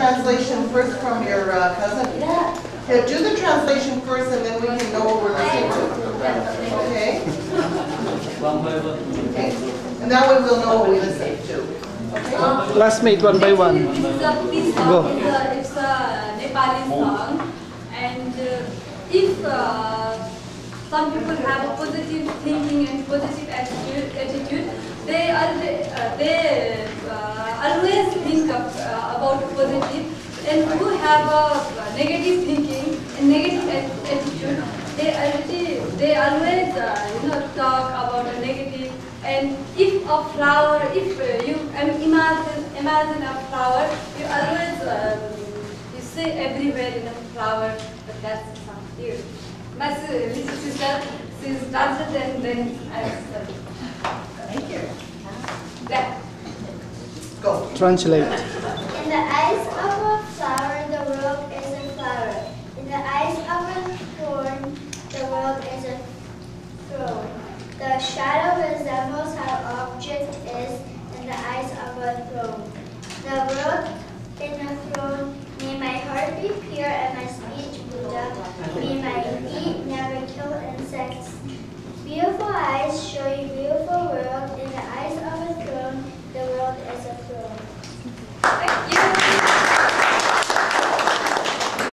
translation first from your uh, cousin? Yeah. Yeah, do the translation first and then we can know what we're listening to, okay? One by one. Okay. And that way we'll know what we listen to, okay? Classmate one by one. It's a peace Go. It's a, it's a Nepali song. And uh, if uh, some people have a positive thinking and positive attitude, attitude they are, uh, they uh, always think of, uh, about positive. And who have a negative thinking and negative at- attitude, they already, they always uh, you know talk about a negative. And if a flower, if uh, you um, imagine imagine a flower, you always um, you see everywhere in a flower, but that's not here. My si- little sister, she's danced and then I was Thank you. that. Go. Translate. In the eyes of a flower, the world is a flower. In the eyes of a thorn, the world is a throne. The shadow resembles how object is in the eyes of a throne. The world in